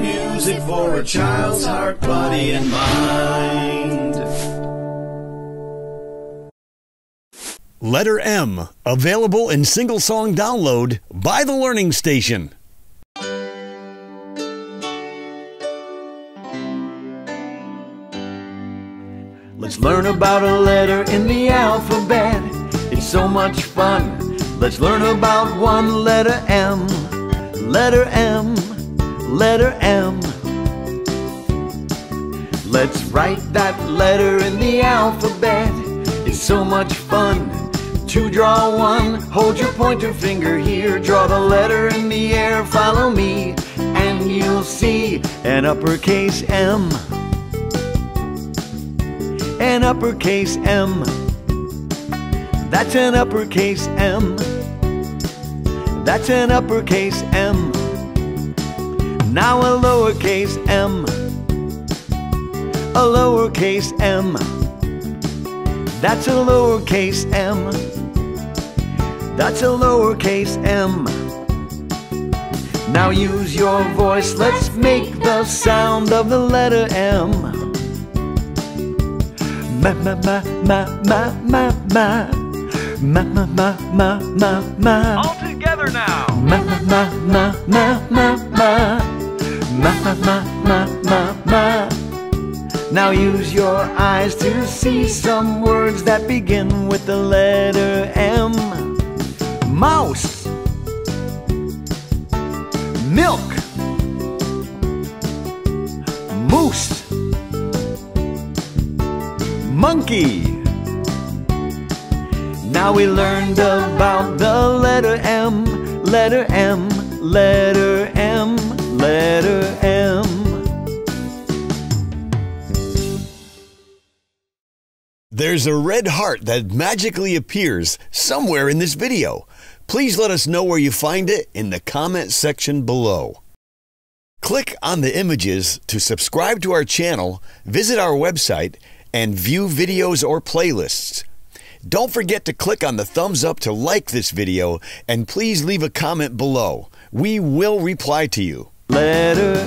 music for a child's heart, body, and mind. Letter M, available in single song download by the Learning Station. Let's learn about a letter in the alphabet. It's so much fun. Let's learn about one letter M. Letter M, letter M. Let's write that letter in the alphabet. It's so much fun to draw one. Hold your pointer finger here, draw the letter in the air, follow me, and you'll see an uppercase M. An uppercase M. That's an uppercase M. That's an uppercase M. Now a lowercase m. A lowercase m. That's a lowercase m. That's a lowercase m. Now use your voice, let's make the sound of the letter M. Ma ma ma ma ma ma ma ma ma ma ma ma ma All together now. ma ma ma ma ma ma ma Now use your eyes to see some words that begin with the letter M. Mouse Milk Moose Monkey now we learned about the letter M, letter M, letter M, letter M. There's a red heart that magically appears somewhere in this video. Please let us know where you find it in the comment section below. Click on the images to subscribe to our channel, visit our website, and view videos or playlists. Don't forget to click on the thumbs up to like this video and please leave a comment below. We will reply to you. Letter